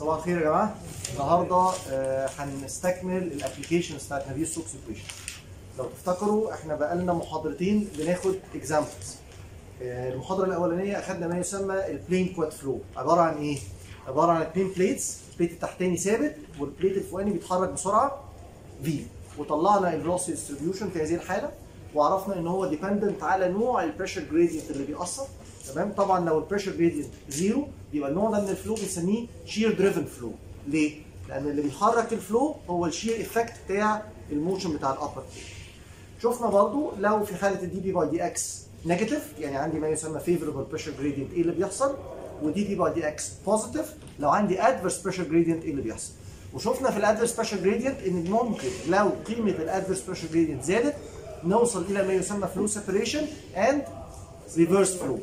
صباح الخير يا جماعة. النهارده آه، هنستكمل ال applications بتاعت Navier-Stokes equation لو تفتكروا إحنا بقالنا محاضرتين بناخد examples المحاضرة الأولانية اخذنا ما يسمى ال plane Couette flow عبارة عن إيه؟ عبارة عن اتنين plates ال plate التحتاني ثابت وال plate الفوقاني بيتحرك بسرعة V وطلعنا ال velocity distribution في هذه الحالة وعرفنا إن هو dependent على نوع ال pressure gradient اللي بيأثر. تمام؟ طبعا لو ال pressure gradient zero يبقى النوع ده من ال flow بنسميه shear driven flow ليه؟ لأن اللي بيحرك ال flow هو ال shear effect بتاع ال motion بتاع ال upper شفنا برضو لو في حاله ال dp by dx negative يعني عندي ما يسمى favorable pressure gradient إيه اللي بيحصل؟ و dp by dx positive لو عندي adverse pressure gradient إيه اللي بيحصل؟ وشفنا في ال adverse pressure gradient إن ممكن لو قيمة ال adverse pressure gradient زادت نوصل إلى ما يسمى flow separation and reverse flow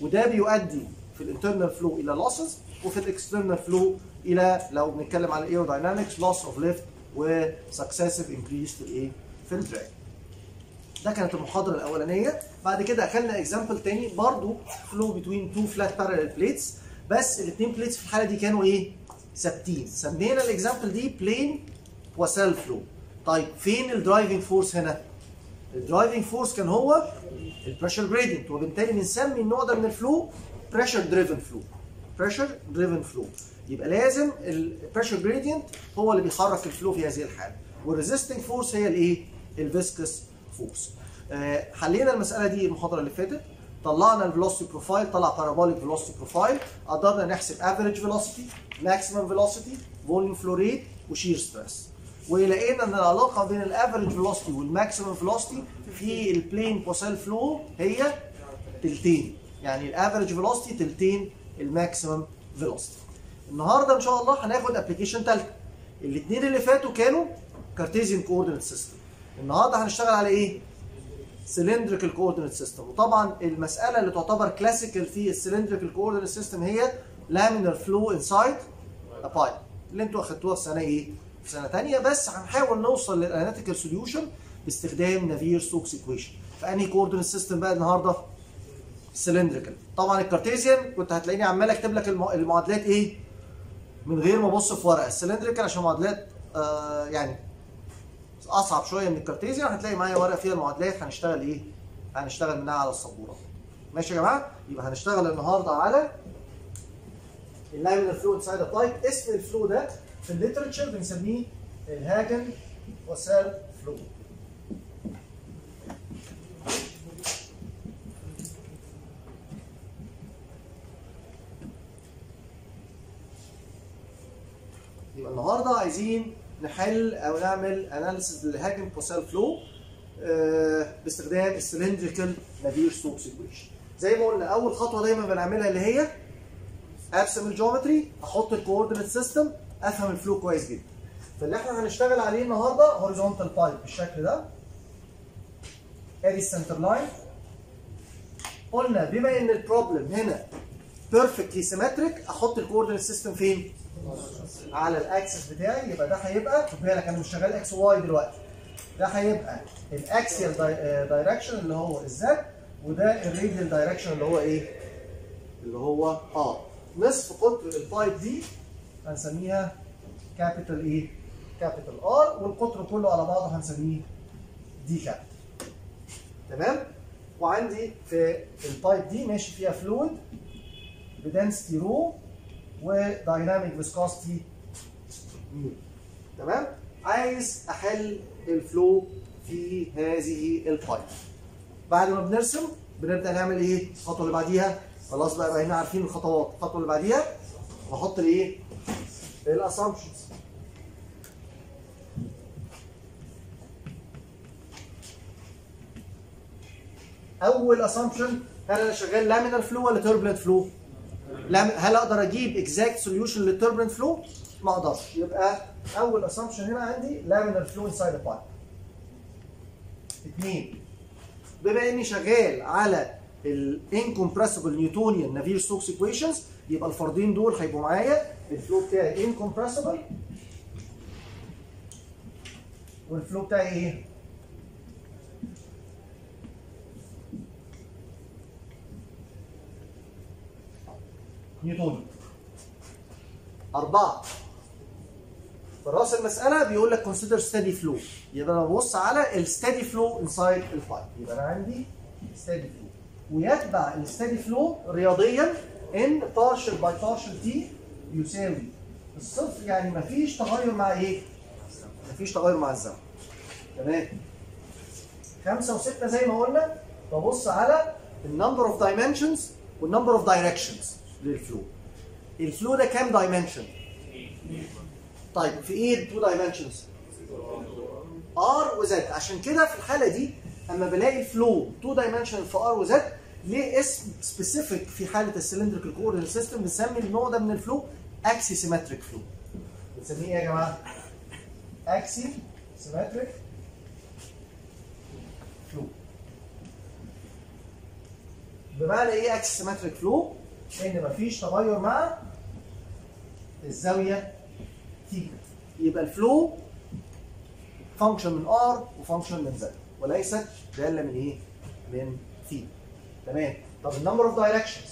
وده بيؤدي في ال internal flow إلى losses وفي ال external flow إلى لو بنتكلم على ال aerodynamics loss of lift و successive increase في الايه في ال drag ده كانت المحاضرة الأولانية. بعد كده اخذنا example تاني برضو flow between two flat parallel plates بس الاثنين plates في الحالة دي كانوا إيه؟ ثابتين. سمينا ال example دي plane Poiseuille flow طيب فين ال driving force هنا؟ ال driving force كان هو ال pressure gradient وبالتالي بنسمي النوع ده من ال flow pressure driven flow pressure driven flow يبقى لازم ال pressure gradient هو اللي بيحرك ال flow في هذه الحالة. وال resisting force هي الايه ال viscous force حلينا المسألة دي المحاضرة اللي فاتت. طلعنا ال velocity profile طلع parabolic velocity profile قدرنا نحسب average velocity maximum velocity volume flow rate و shear stress ولقينا إن العلاقة بين ال average velocity وال maximum velocity في ال plane Poiseuille flow هي تلتين. يعني ال average velocity تلتين ال maximum velocity النهارده إن شاء الله هناخد application ثالثه الاثنين اللي فاتوا كانوا Cartesian coordinate system النهارده هنشتغل على إيه؟ cylindrical coordinate system وطبعا المسألة اللي تعتبر classical في ال cylindrical coordinate system هي laminar flow inside pipe اللي أنتوا أخدتوها في سنة إيه؟ في سنة ثانية بس هنحاول نوصل لل analytical solution باستخدام Navier-Stokes equation فانهي coordinate system بقى النهارده؟ cylindrical طبعا ال Cartesian كنت هتلاقيني عمال اكتب لك المعادلات إيه؟ من غير ما أبص في ورقة. ال cylindrical عشان معادلات آه يعني أصعب شوية من ال Cartesian. هتلاقي معايا ورقة فيها المعادلات. هنشتغل إيه؟ هنشتغل منها على السبورة. ماشي يا جماعة؟ يبقى هنشتغل النهارده على ال laminar flow inside pipe اسم ال flow ده في ال literature بنسميه ال Hagen Poiseuille flow. النهارده عايزين نحل أو نعمل analysis لل Hagen Poiseuille flow باستخدام ال cylindrical Navier Stokes equation زي ما قلنا أول خطوة دايما بنعملها اللي هي ارسم ال geometry أحط ال coordinate system أفهم ال flow كويس جدا. فاللي إحنا هنشتغل عليه النهارده horizontal pipe بالشكل ده. ادي ال center line قلنا بما إن ال problem هنا perfectly symmetric أحط ال coordinate system فين؟ على ال axis بتاعي يبقى ده هيبقى خد بالك أنا مش شغال x y دلوقتي ده هيبقى ال axial direction اللي هو ال z وده ال radial direction اللي هو إيه؟ اللي هو r نصف قطر ال pipe دي هنسميها capital إيه؟ capital R والقطر كله على بعضه هنسميه D capital تمام؟ وعندي في ال pipe دي ماشي فيها fluid ب density rho و dynamic viscosity تمام؟ عايز أحل ال flow في هذه ال pipe بعد ما بنرسم بنبدأ نعمل إيه؟ الخطوة اللي بعديها. خلاص بقى بقينا عارفين الخطوات الخطوة اللي بعديها. بحط الإيه؟ ال assumptions أول assumption هل أنا شغال laminar flow ولا turbulent flow هل أقدر أجيب exact solution لل turbulent flow؟ ما أقدرش يبقى أول assumption هنا عندي laminar flow inside pipe. اثنين بما إني شغال على ال incompressible Newtonian Navier Stokes equations يبقى الفردين دول هيبقوا معايا ال flow بتاعي incompressible وال flow بتاعي إيه؟ نيوتوني أربعة. في رأس المسألة بيقول لك consider steady flow. يبقى أنا ببص على ال steady flow inside ال pipe يبقى أنا عندي steady flow. ويتبع ال steady flow رياضيا إن partial by partial t يساوي. الصفر يعني مفيش تغير مع إيه؟ مفيش تغير مع الزمن. تمام؟ خمسة وستة زي ما قلنا. ببص على النمبر اوف دايمنشنز والنمبر اوف دايركشنز للفلو الفلو ده كام dimension؟ طيب في إيه ال two dimensions؟ r و z عشان كده في الحالة دي أما بلاقي ال flow two dimension في r و z ليه اسم specific في حالة ال cylindrical coordinate system بنسمي النوع ده من ال flow axisymmetric flow بنسميه إيه يا جماعة؟ axi symmetric flow بمعنى إيه axisymmetric flow؟ ان مفيش تغير مع الزاوية تيتا يبقى ال flow function من r و function من z وليست دالة من إيه؟ من ثيتا تمام. طب ال number of directions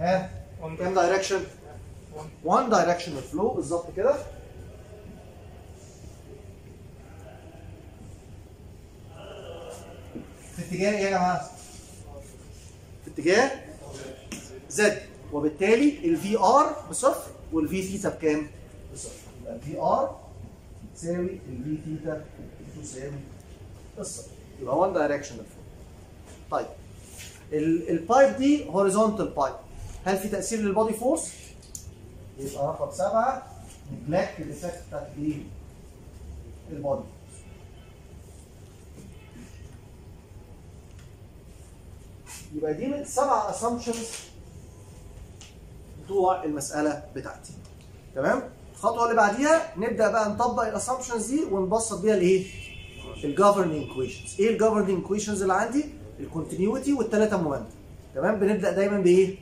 ها؟ كام direction؟ 1 directional flow بالظبط كده. في اتجاه إيه يا جماعة؟ في اتجاه z وبالتالي ال v r بصفر وال v theta بكام؟ بصفر يبقى ال v r تساوي ال v theta تساوي الصفر يبقى 1 directional flow طيب ال- ال pipe دي horizontal pipe هل في تأثير لل body force؟ يبقى رقم سبعة neglect ال effect بتاعت إيه؟ ال body يبقى دي من السبع assumptions بتوع المسألة بتاعتي تمام؟ الخطوة اللي بعديها نبدأ بقى نطبق ال assumptions دي ونبسط بيها الإيه؟ ال governing equations إيه ال governing equations اللي عندي؟ ال continuity والثلاثه momentum تمام بنبدأ دايما بإيه؟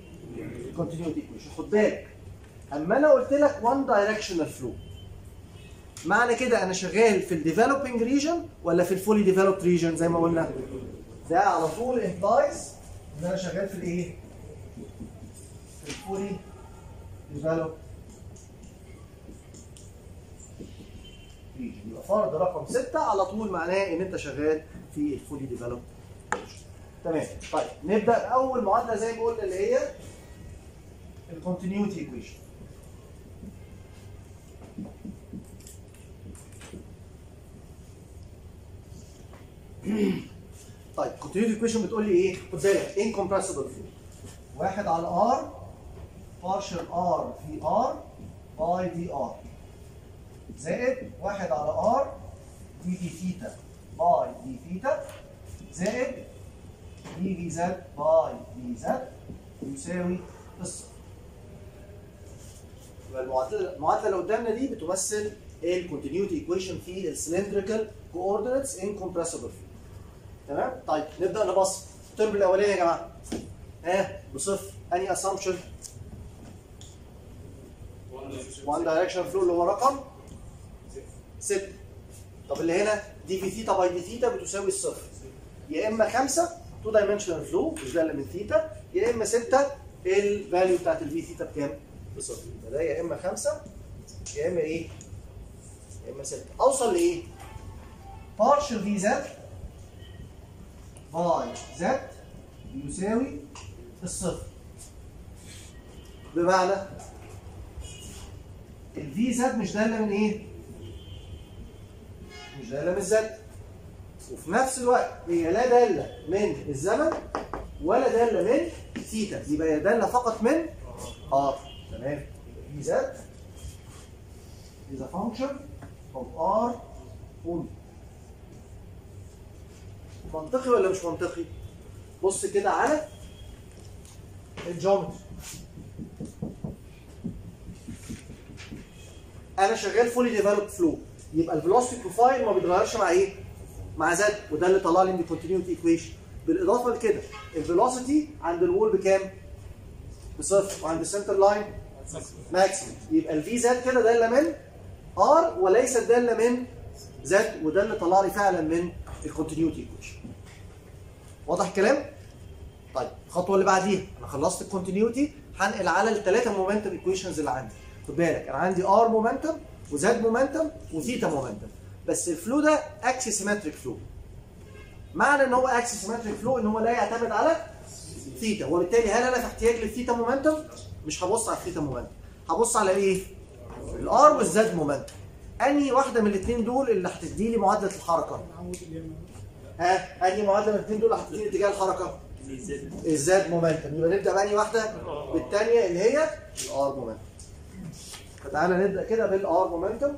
ال continuity equation خد بالك أما أنا قلت لك one directional flow معنى كده أنا شغال في ال developing region ولا في ال fully developed region زي ما قلنا ده على طول implies إن أنا شغال في الإيه في ال fully developed region يبقى فرض رقم 6 على طول معناه إن أنت شغال في ال fully developed تمام. طيب نبدأ بأول معادلة زي ما قلنا اللي هي ال continuity equation طيب continuity equation بتقول لي إيه؟ خد بالك incompressible flow واحد على r partial r v r by d r زائد واحد على r d v theta by d theta زائد d v z by d z يساوي الصفر يبقى المعادله المعادلة اللي قدامنا دي بتمثل ال continuity equation في ال cylindrical coordinates incompressible تمام؟ طيب نبدأ نبسط. ال term الأولاني يا جماعة. ها بصفر. انهي assumption 1 directional flow اللي هو رقم 6 طب اللي هنا دي في theta by دي ثيتا بتساوي الصفر يا إما 5 2 dimensional flow مش داله من ثيتا يا إما 6 ال value بتاعت ال V theta بكام؟ بصفر يبقى ده يا إما 5 يا إما إيه؟ يا إما 6 أوصل لإيه؟ partial V Z by Z يساوي الصفر بمعنى ال V Z مش داله من إيه؟ مش داله من ال Z. وفي نفس الوقت هي لا دالة من الزمن ولا دالة من ثيتا. يبقى هي دالة فقط من R تمام؟ V Z is a function of r only منطقي ولا مش منطقي؟ بص كده على ال geometry أنا شغال fully developed flow يبقى ال velocity profile ما بيتغيرش مع إيه؟ مع Z وده اللي طلع لي من ال continuity equation بالاضافة لكده ال velocity عند ال wall بكام؟ بصفر. وعند ال center line maximum يبقى ال V Z كده داله من R وليست داله من Z وده اللي طلع لي فعلا من ال continuity equation واضح الكلام؟ طيب الخطوة اللي بعديها. أنا خلصت ال continuity هنقل على الثلاثه momentum equations اللي عندي. خد بالك أنا عندي R momentum و Z momentum و theta momentum بس ال flow ده axisymmetric flow معنى إن هو axisymmetric flow إن هو لا يعتمد على ثيتا وبالتالي هل أنا في احتياج لل theta momentum؟ مش هبص على ال theta momentum هبص على إيه؟ ال R وال Z momentum أنهي واحدة من الاثنين دول اللي هتدي لي معادلة الحركة؟ ها أنهي معادلة من الاثنين دول اللي هتدي لي اتجاه الحركة؟ ال Z momentum يبقى نبدأ بأنهي واحدة؟ بالثانيه اللي هي ال R momentum فتعالى نبدأ كده بال R momentum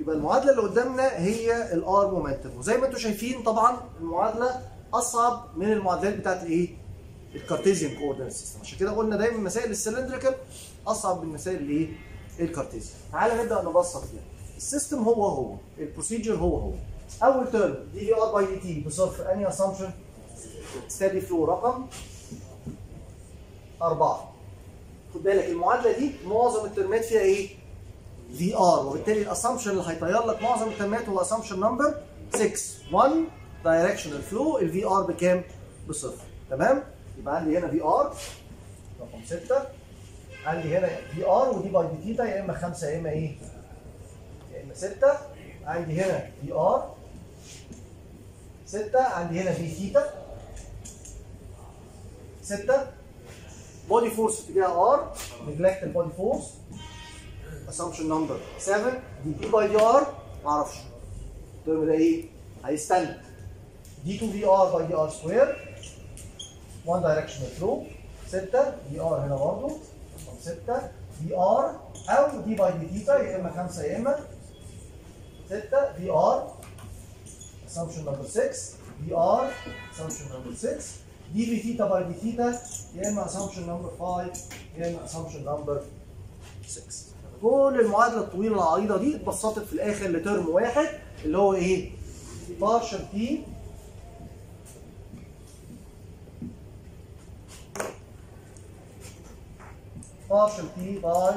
يبقى المعادلة اللي قدامنا هي ال R momentum وزي ما أنتم شايفين طبعا المعادلة أصعب من المعادلات بتاعت الايه؟ ال Cartesian coordinate system عشان كده قلنا دايما مسائل ال cylindrical أصعب من مسائل الايه؟ ال Cartesian تعالى نبدأ نبسط فيها ال system هو هو ال procedure هو هو أول term D V R by D T بصفر انهي assumption؟ steady flow رقم أربعة خد بالك المعادلة دي معظم ال termات فيها إيه؟ V R وبالتالي ال assumption اللي هيطير لك معظم ال termات هو assumption number 6 1 directional flow ال V R بكام؟ بصفر. تمام؟ يبقى عندي هنا V R رقم 6 عندي هنا V R و D by D theta يا إما 5 يا إما إيه؟ يا إما 6 عندي هنا V R 6 عندي هنا V theta 6 body force اتجاه R neglect ال body force assumption number 7 D P by D R معرفش ال term ده إيه؟ هيستنى D 2 V R by D R square 1 directional flow 6 V R هنا برضه رقم 6 V R أو D by D theta يا اما 5 يا اما 6 V R assumption number 6 V R assumption number 6 D V theta by D theta يا اما assumption number 5 يا اما assumption number 6 كل المعادلة الطويلة العريضة دي اتبسطت في الآخر ل term واحد اللي هو إيه؟ partial P partial P by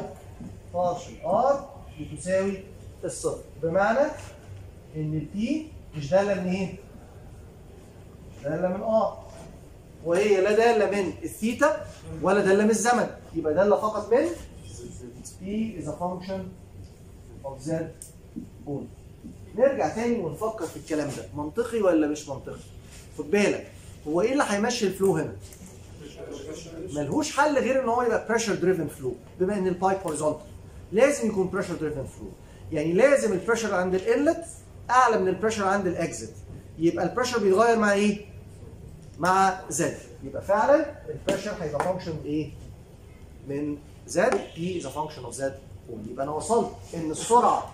partial R بتساوي الصفر بمعنى إن ال P مش دالة من إيه؟ دالة من R وهي لا دالة من الثيتا ولا دالة من الزمن يبقى دالة فقط من P is a function of Z only. نرجع تاني ونفكر في الكلام ده منطقي ولا مش منطقي؟ خد بالك هو إيه اللي هيمشي ال flow هنا؟ ملهوش حل غير إن هو يبقى pressure driven flow بما إن ال pipe horizontal لازم يكون pressure driven flow يعني لازم ال pressure عند ال inlet أعلى من ال pressure عند ال exit يبقى ال pressure بيتغير مع إيه؟ مع Z يبقى فعلا ال pressure هيبقى function إيه؟ من z is a function of z. only يبقى أنا وصلت إن السرعة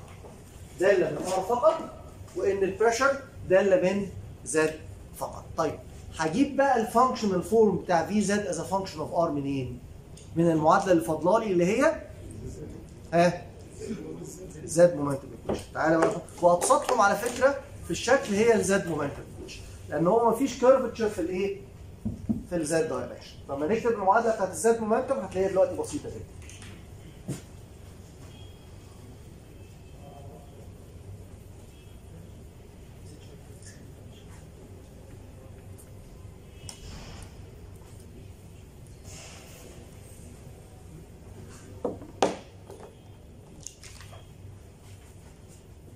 دالة من R فقط وإن ال pressure دالة من Z فقط. طيب هجيب بقى ال functional form بتاع V Z as function of R منين؟ من المعادلة اللي فاضله لي اللي هي؟ ها؟ Z momentum equation تعالى بقى. وأبسطهم على فكرة في الشكل هي ال Z momentum equation لأن هو مفيش curvature في الإيه؟ في ال Z direction لما نكتب المعادلة بتاعت ال Z momentum هتلاقيها دلوقتي بسيطة جدا.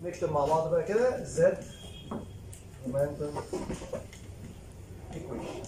نكتب مع بعض بقى كده زد مومنتم ايكويشن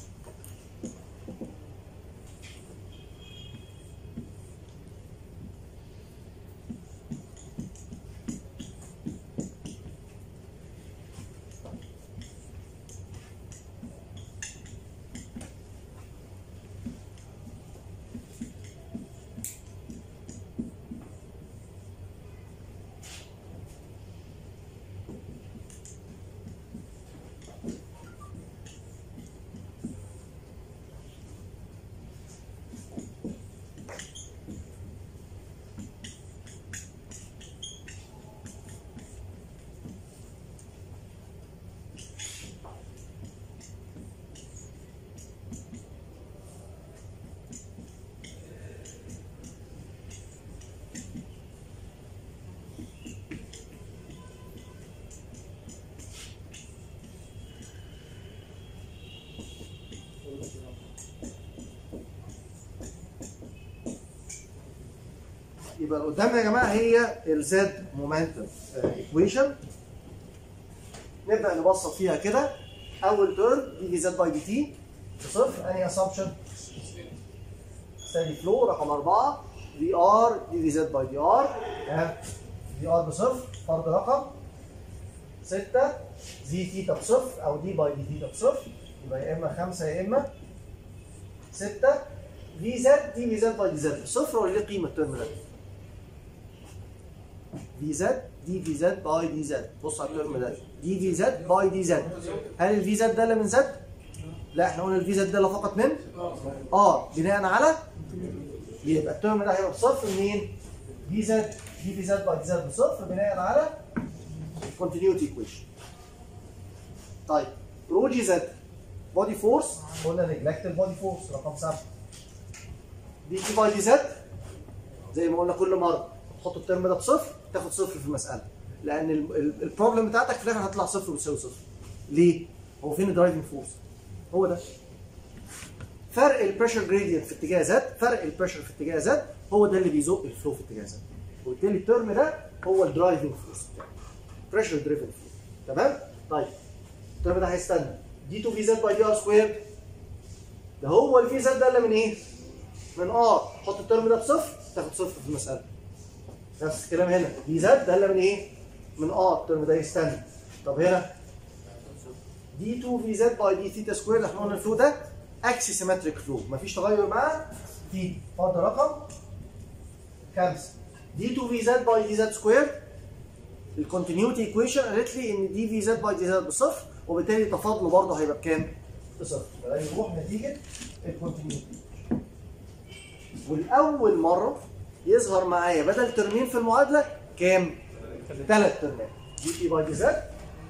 يبقى اللي قدامنا يا جماعة هي ال Z momentum equation نبدأ نبسط فيها كده. أول term D V Z by D T بصفر انهي assumption steady flow رقم أربعة. V R D V Z by D R V R بصفر. فرض رقم. ستة. V theta بصفر أو D by D theta بصفر. يبقى يا إما خمسة يا إما ستة. V z d z by d z بصفر ولا ليه قيمة ال term ده؟ V z d V z by d z بص على ال term ده. d V z by d z هل ال V z دالة من z؟ لا إحنا قلنا ال V z دالة فقط من r بناء على يبقى ال term ده هيبقى بصفر منين؟ V z d V z by d z بصفر بناء على continuity equation. طيب rho g z body force قلنا neglect ال body force رقم 7 d P by d z زي ما قلنا كل مرة. تحط ال term ده بصفر. تاخد صفر في المسألة. لأن ال problem بتاعتك في الآخر هتطلع صفر وتساوي صفر. ليه؟ هو فين ال driving force؟ هو ده. فرق ال pressure gradient في اتجاه z فرق ال pressure في اتجاه z هو ده اللي بيزق ال flow في اتجاه z وبالتالي ال term ده هو ال driving force pressure driven flow تمام؟ طيب. ال term ده هيستنى. d 2 V z by d r square ده هو ال V z دالة من إيه؟ من r حط ال term ده بصفر تاخد صفر في المسألة. نفس الكلام هنا. V z دالة من إيه؟ من r ال term ده يستنى طب هنا. d 2 V z by d theta square إحنا قلنا ال flow ده axisymmetric flow مفيش تغير معاه تي فاضل رقم. خمسة. d 2 V z by d z square ال continuity equation قالت لي إن d V z by d z بصفر وبالتالي تفاضله برضه هيبقى بكام؟ بصفر. فده يروح نتيجة ال continuity والأول مرة يظهر معايا بدل ترمين في المعادلة كام؟ ثلاث ترمات d P by d z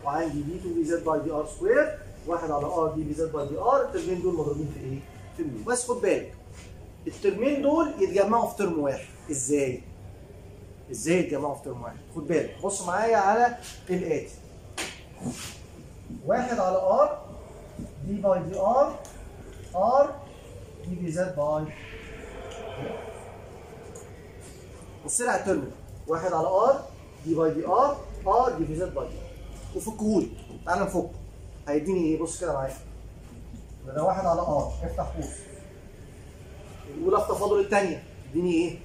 وعندي d 2 V z by d r square واحد على r d V z by d r الترمين دول مضروبين في إيه؟ في ال mu بس خد بالك الترمين دول يتجمعوا في term واحد إزاي؟ إزاي يتجمعوا في term واحد؟ خد بالك بص معايا على الاتي واحد على r d by d r r d V z by بص على ال term ده واحد على r d by d r r d V z by d وفكهولي تعالى نفك. هيديني إيه بص كده معايا. ده واحد على r افتح قوس الأولى في تفاضل الثانية تديني إيه؟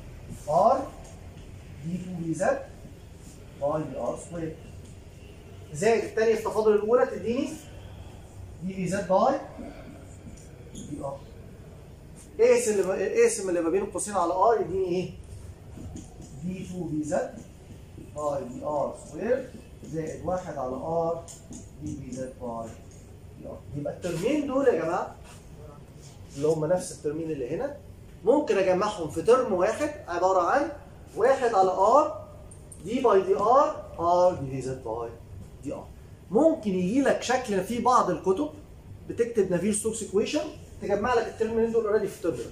r d 2 V z by d r square زائد الثانية في تفاضل الأولى تديني d V z by d r اقسم اللي اقسم اللي ما بين القوسين على r يديني إيه؟ d 2 V z by d r square زائد واحد على r d V z by d r يبقى الترمين دول يا جماعة اللي هم نفس الترمين اللي هنا ممكن أجمعهم في term واحد عبارة عن واحد على r d by d r r d V z by d r ممكن يجي لك شكل في بعض الكتب بتكتب Navier Stokes equation تجمع لك الترمين دول already في ال term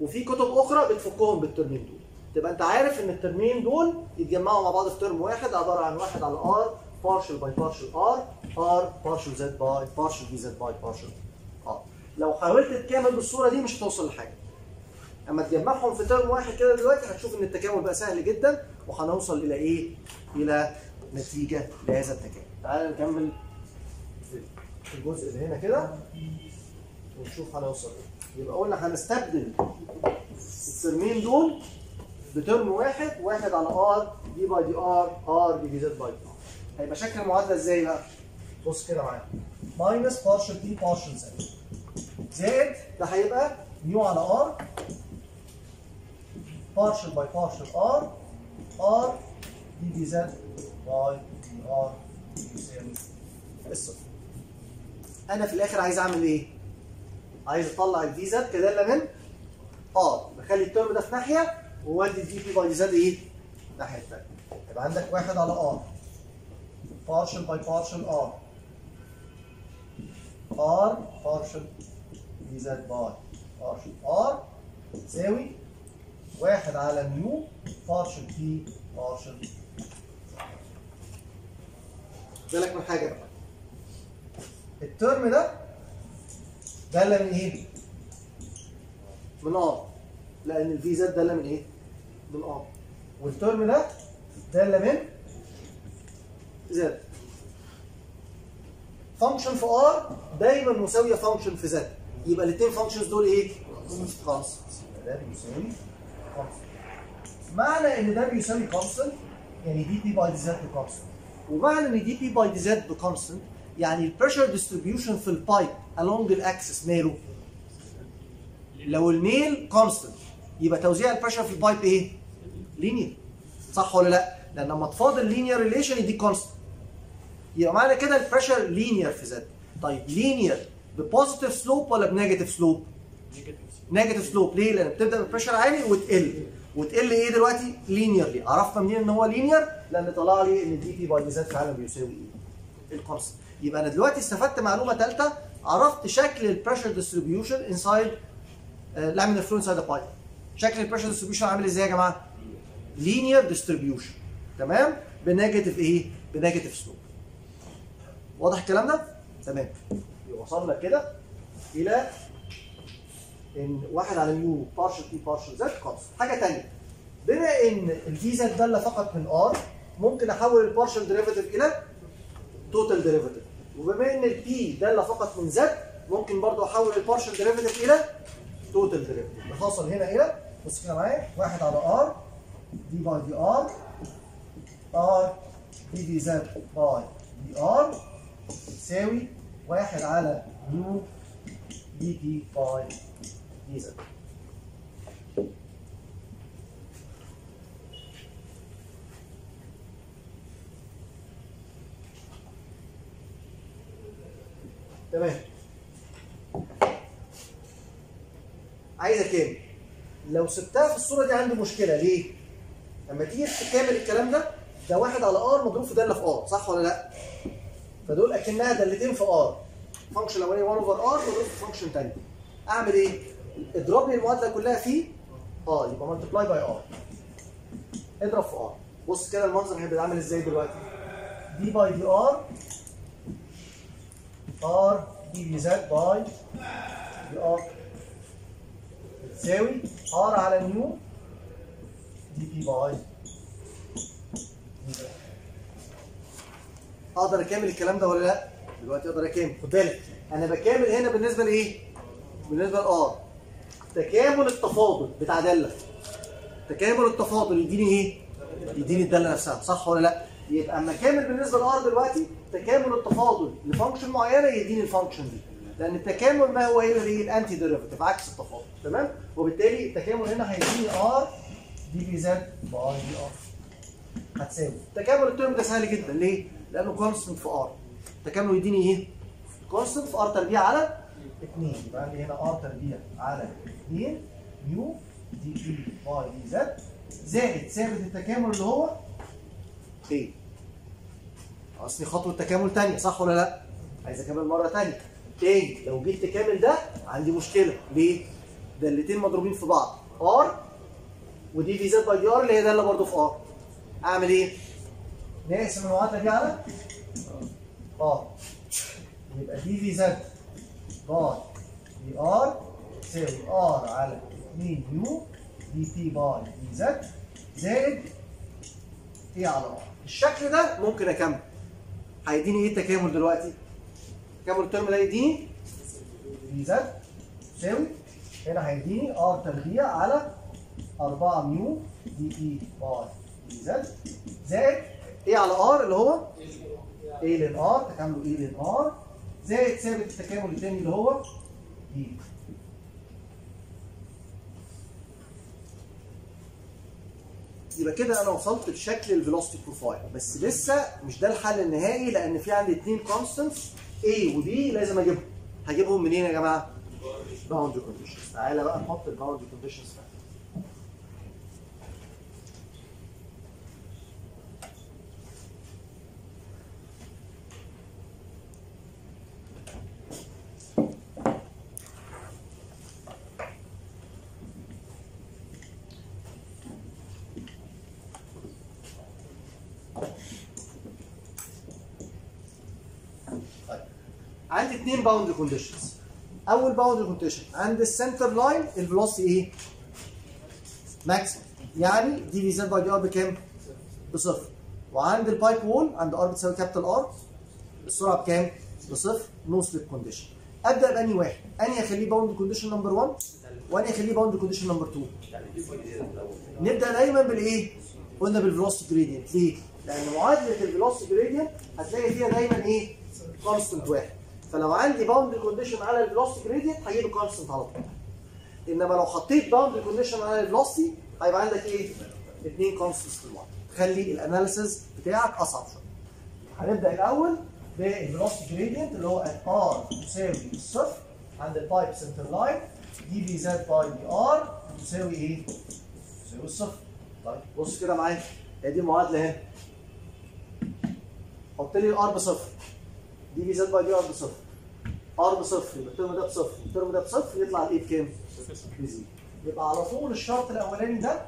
وفي كتب أخرى بتفكهم بالترمين دول. تبقى انت عارف ان الترمين دول يتجمعوا مع بعض في term واحد عبارة عن واحد على r partial by partial r r partial z by partial V z by partial r لو حاولت تكامل بالصورة دي مش هتوصل لحاجة أما تجمعهم في term واحد كده دلوقتي هتشوف إن التكامل بقى سهل جدا وهنوصل إلى إيه؟ إلى نتيجة لهذا التكامل. تعال نكمل في الجزء اللي هنا كده ونشوف هنوصل إيه. يبقى قلنا هنستبدل الترمين دول ب term واحد واحد على r d by d r r d V z by d r. هيبقى شكل المعادلة إزاي بقى؟ بص كده معايا. minus partial P partial z زائد ده هيبقى نيو على r partial by partial r r d V z by d r يساوي الصفر أنا في الآخر عايز أعمل إيه؟ عايز أطلع ال V z كدالة من r بخلي ال term ده في ناحية وودي ال d P by d z إيه؟ الناحية الثانية يبقى عندك واحد على r partial by partial r. r partial V z by partial r. تساوي واحد على mu بارشل تي بارشل بالك من حاجة بقى. ال term ده دالة من إيه؟ من r لأن ال V z دالة من إيه؟ r وال term ده دالة من z function في r دايما مساوية function في z يبقى الاثنين functions دول إيه؟ constant ده بيساوي معنى إن ده بيساوي constant يعني d P by d z ب constant ومعنى إن d P by d z ب constant يعني ال pressure distribution في ال pipe along ال axis ماله؟ لو الميل constant يبقى توزيع ال pressure في ال pipe إيه؟ linear صح ولا لا؟ لأن لما تفاضل linear relation يديك constant يبقى معنى كده ال pressure linear في z طيب linear ب positive slope ولا ب negative slope؟ negative slope ليه؟ لأن بتبدأ ب pressure عالي وتقل وتقل إيه دلوقتي؟ linearly عرفنا منين إن هو linear؟ لأن طلع لي إن d P by d z فعلا بيساوي إيه؟ ال constant يبقى أنا دلوقتي استفدت معلومة ثالثة عرفت شكل ال pressure distribution inside laminar flow inside pipe شكل ال pressure distribution عامل إزاي يا جماعة؟ linear distribution تمام؟ ب negative إيه؟ ب negative slope واضح الكلام ده؟ تمام وصلنا كده إلى إن واحد على mu partial P partial z constant حاجة ثانية بما إن ال Vz داله فقط من r ممكن أحول ال partial derivative إلى total derivative وبما إن ال P داله فقط من z ممكن برضو أحول ال partial derivative إلى total derivative نحصل هنا إلى. بص كده معايا. واحد على r d by dr r dVz by dr يساوي واحد على mu dP by dz تمام عايزة كام؟ لو سبتها في الصورة دي عندي مشكلة ليه؟ لما تيجي تكامل الكلام ده ده واحد على r مضروب في دالة في r صح ولا لأ؟ فدول أكنها دالتين في آر function الأولاني 1 over r مضروب في function ثاني أعمل إيه؟ اضرب لي المعادلة كلها في آه يبقى multiply by r اضرب في r بص كده المنظر هيبقى عامل إزاي دلوقتي؟ d by dr r dVz by dr بتساوي r على mu dP by. أقدر أكمل الكلام ده ولا لأ؟ دلوقتي أقدر أكمل خد بالك أنا بكامل هنا بالنسبة لإيه؟ بالنسبة ل r تكامل التفاضل بتاع دالة تكامل التفاضل يديني إيه؟ يديني الدالة نفسها صح ولا لأ؟ يبقى أما كامل بالنسبة ل r دلوقتي تكامل التفاضل ل function معينة يديني ال function دي لأن التكامل ما هو إلا إيه؟ ال anti derivative عكس التفاضل تمام؟ وبالتالي التكامل هنا هيديني r dVz by dr هتساوي تكامل ال term ده سهل جدا ليه؟ لأنه constant في r تكامله يديني إيه؟ constant في r تربيع على 2 يبقى عندي هنا r تربيع على 2 mu dP by dz زائد ثابت التكامل اللي هو إيه؟ أصلي خطوة تكامل ثانية صح ولا لا؟ عايز أكمل مرة ثانية تاني لو جيت تكامل ده عندي مشكلة ليه؟ دالتين مضروبين في بعض r و dVz by dr اللي هي داله برضه في r أعمل إيه؟ نقسم المعادله دي على؟ r يبقى dVz by. dr تساوي r على 2 mu. dP by dz زائد A على r. الشكل ده ممكن أكمل. هيديني إيه التكامل دلوقتي؟ تكامل ال term ده يديني؟ Vz تساوي. هنا هيديني r تربيع على 4 mu dP by dz. زائد A على r اللي هو؟ A ln r تكامله A ln r. زائد ثابت التكامل الثاني اللي هو B. يبقى كده أنا وصلت لشكل ال velocity profile. بس لسه مش ده الحل النهائي لأن في عندي اثنين constants A و B لازم أجيبهم. هجيبهم منين يا جماعة؟ boundary conditions تعالى بقى نحط ال boundary conditions عندي اثنين boundary conditions أول boundary condition عند ال center line ال velocity إيه؟ maximum يعني dVz by dr بكام؟ بصفر وعند ال pipe wall عند r بتساوي capital R السرعة بكام؟ بصفر no slip condition أبدأ باني واحد اني أخليه boundary condition number 1 واني أخليه boundary condition number 2 نبدأ دايما بالإيه؟ قلنا بال velocity gradient ليه؟ لأن معادلة ال velocity gradient هتلاقي فيها دايما إيه؟ constant واحد فلو عندي boundary condition على ال velocity gradient هجيب constant على طول. إنما لو حطيت boundary condition على ال velocity هيبقى عندك إيه؟ اثنين constants في المعادله تخلي ال analysis بتاعك أصعب شوية. هنبدأ الأول بال velocity gradient اللي هو r تساوي الصفر عند ال pipe center line dVz by dr تساوي إيه؟ تساوي الصفر طيب بص كده معايا. هي دي المعادله أهي. حط لي ال r بصفر. dVz by dr بصفر. r بصفر يبقى ال term ده بصفر ال term ده بصفر يطلع ال A بكام؟ ب zero يبقى على طول الشرط الأولاني ده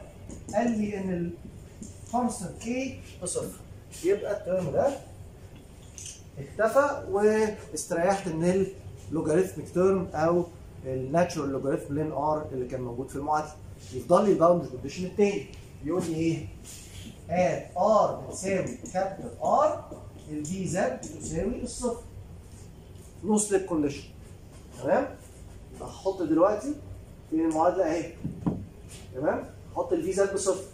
قال لي إن ال constant A بصفر. يبقى ال term ده اختفى واستريحت من ال logarithmic term أو ال natural logarithm ln r اللي كان موجود في المعادلة. يفضل لي ال boundary condition الثاني يقول لي إيه؟ at r بتساوي capital R ال Vz تساوي الصفر no slip condition تمام؟ هحط دلوقتي في المعادلة اهي تمام؟ أحط ال Vz بصفر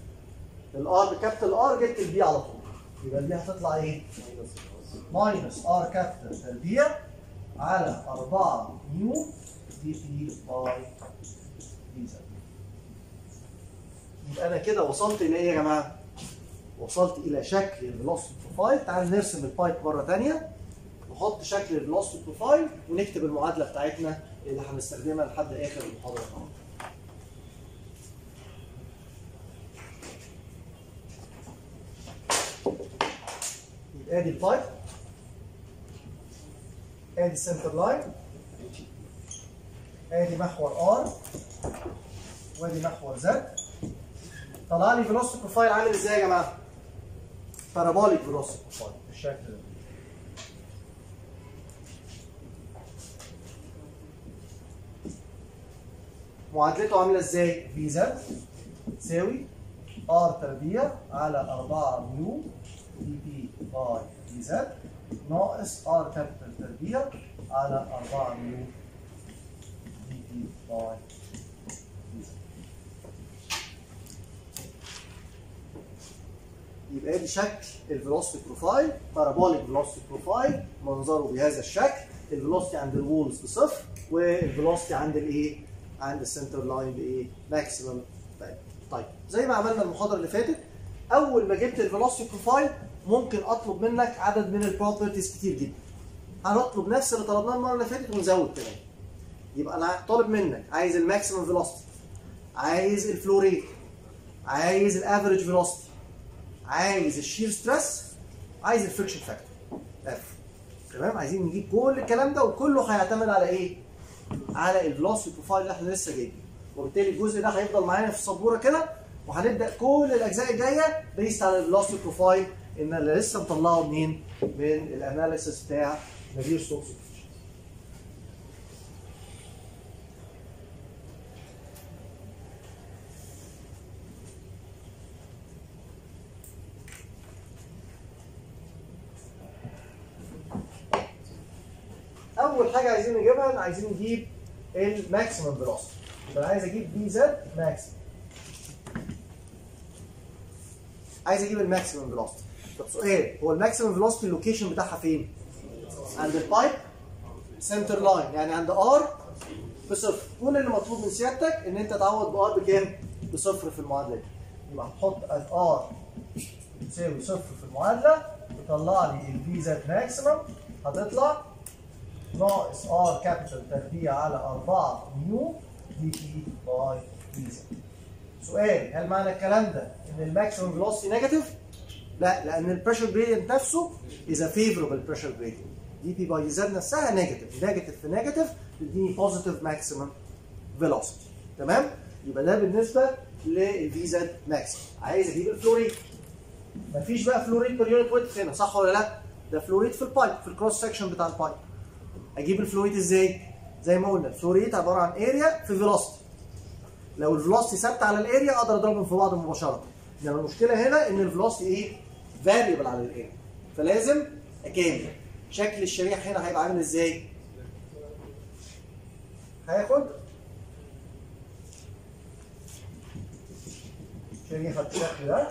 ال r ب capital R جبت ال B على طول يبقى دي هتطلع إيه؟ minus R capital تربيع على 4 mu dP by dz يبقى أنا كده وصلت إلى إيه يا جماعة؟ وصلت إلى شكل ال velocity profile تعال نرسم ال pipe مرة ثانية نحط شكل ال velocity profile ونكتب المعادلة بتاعتنا اللي هنستخدمها لحد آخر المحاضرة. ادي ال pipe ادي ال center line ادي محور r وادي محور z طلع لي velocity profile عامل إزاي يا جماعة؟ parabolic velocity بالشكل ده معادلته عاملة إزاي؟ Vz تساوي r تربيع على 4 mu dp by dz ناقص R capital تربيع على 4 mu dp by dz يبقى دي شكل ال velocity profile parabolic velocity profile منظره بهذا الشكل ال velocity عند ال walls بصفر وال velocity عند الايه؟ عند ال center line بإيه؟ maximum طيب طيب. زي ما عملنا المحاضرة اللي فاتت أول ما جبت ال velocity profile ممكن أطلب منك عدد من ال properties كتير جدا. هنطلب نفس اللي طلبناه المرة اللي فاتت ونزود كمان. يبقى أنا طالب منك عايز ال maximum velocity عايز ال flow rate عايز ال average velocity عايز ال shear stress عايز ال friction factor f تمام؟ عايزين نجيب كل الكلام ده وكله هيعتمد على إيه؟ على ال velocity profile اللي إحنا لسه جايبينه. وبالتالي الجزء ده هيفضل معانا في السبوره كده وهنبدأ كل الأجزاء الجاية based على ال velocity profile اللي لسه مطلعه منين؟ من ال analysis بتاع نافير ستوكس أول حاجة عايزين نجيبها عايزين نجيب ال maximum velocity يبقى عايز أجيب Vz maximum عايز أجيب ال maximum velocity طب سؤال هو ال maximum velocity ال location بتاعها فين؟ عند ال pipe center line يعني عند r بصفر. كل اللي مطلوب من سيادتك إن أنت تعوض ب r بكام؟ بصفر في المعادلة. دي يبقى هحط ال r تساوي صفر في المعادلة يطلع لي ال Vz maximum هتطلع ناقص R capital تربيع على 4 mu dp by dz. سؤال هل معنى الكلام ده إن ال maximum velocity negative؟ لا لأن ال pressure gradient نفسه is a favorable pressure gradient dp by dz نفسها negative negative في negative تديني positive maximum velocity تمام؟ يبقى ده بالنسبة لل Vz maximum عايز أجيب ال flow rate مفيش بقى flow rate per unit width هنا صح ولا لا؟ ده flow rate في ال pipe في ال cross section بتاع ال pipe أجيب ال flow rate إزاي؟ زي ما قلنا ال flow rate عبارة عن area في velocity لو ال velocity ثابتة على ال area أقدر أضربهم في بعض مباشرة إنما المشكلة هنا إن ال velocity إيه؟ variable على ال area فلازم أكامل شكل الشريحة هنا هيبقى عامل إزاي؟ هياخد شريحة بالشكل ده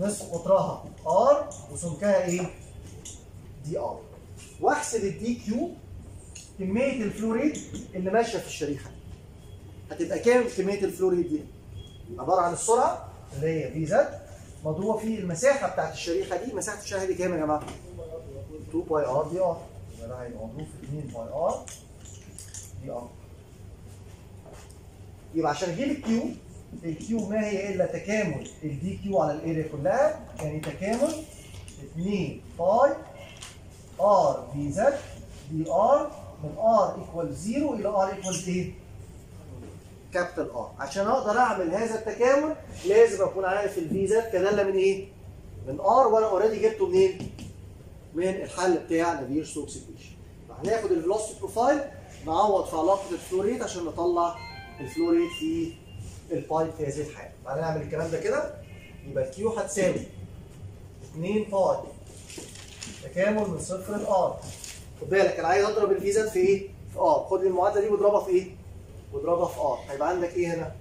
نصف قطرها r وسمكها إيه؟ dr واحسب ال dQ كمية ال flow rate اللي ماشية في الشريحة هتبقى كام كمية ال flow rate دي؟ عبارة عن السرعة اللي هي Vz مضروبة في المساحة بتاعت الشريحة دي مساحة الشريحة دي كام يا جماعة؟ 2 pi r dr يبقى ده هيبقى مضروب في 2 pi r dr يبقى عشان أجيب ال Q ال Q ما هي إلا تكامل ال dQ على ال area كلها يعني تكامل 2 pi r Vz dr من r equal 0 إلى r equal إيه؟ capital R عشان أقدر أعمل هذا التكامل لازم أكون عارف ال Vz كداله من إيه؟ من r وأنا already جبته منين؟ من الحل بتاع نافير ستوكس equation هناخد ال velocity profile نعوض في علاقة ال flow rate عشان نطلع ال flow rate في ال pipe في هذه الحالة تعالى نعمل الكلام ده كده يبقى ال Q هتساوي 2 pi تكامل من صفر ل R خد بالك أنا عايز أضرب ال Vz في إيه؟ في r خد المعادلة دي واضربها في إيه؟ واضربها في r هيبقى عندك إيه هنا؟